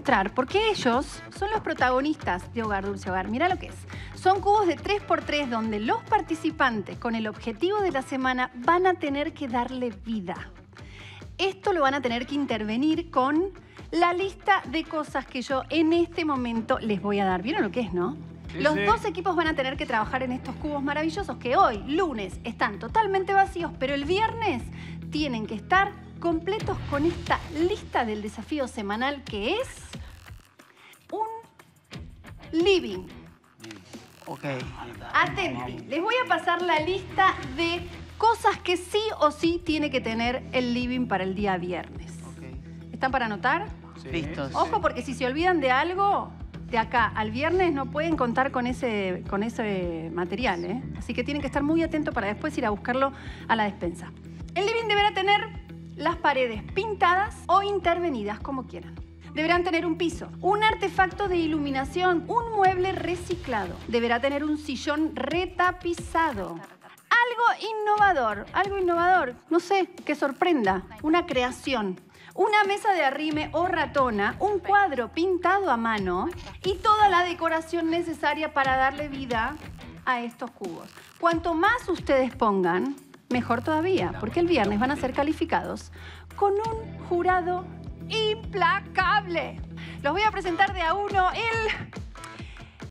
mostrar, porque ellos son los protagonistas de Hogar Dulce Hogar. Mira lo que es. Son cubos de 3x3 donde los participantes con el objetivo de la semana van a tener que darle vida. Esto lo van a tener que intervenir con la lista de cosas que yo en este momento les voy a dar. ¿Vieron lo que es, no? Sí, Los sí. dos equipos van a tener que trabajar en estos cubos maravillosos que hoy, lunes, están totalmente vacíos, pero el viernes tienen que estar completos con esta lista del desafío semanal que es un living. Ok. Atenti, les voy a pasar la lista de cosas que sí o sí tiene que tener el living para el día viernes. ¿Están para anotar? Sí, Listos. Ojo, porque si se olvidan de algo, de acá al viernes no pueden contar con ese, con ese material, ¿eh? Así que tienen que estar muy atentos para después ir a buscarlo a la despensa. El living deberá tener las paredes pintadas o intervenidas, como quieran. Deberán tener un piso, un artefacto de iluminación, un mueble reciclado. Deberá tener un sillón retapizado. Algo innovador, algo innovador, no sé, que sorprenda, una creación. Una mesa de arrime o ratona, un cuadro pintado a mano y toda la decoración necesaria para darle vida a estos cubos. Cuanto más ustedes pongan, mejor todavía, porque el viernes van a ser calificados con un jurado implacable. Los voy a presentar de a uno el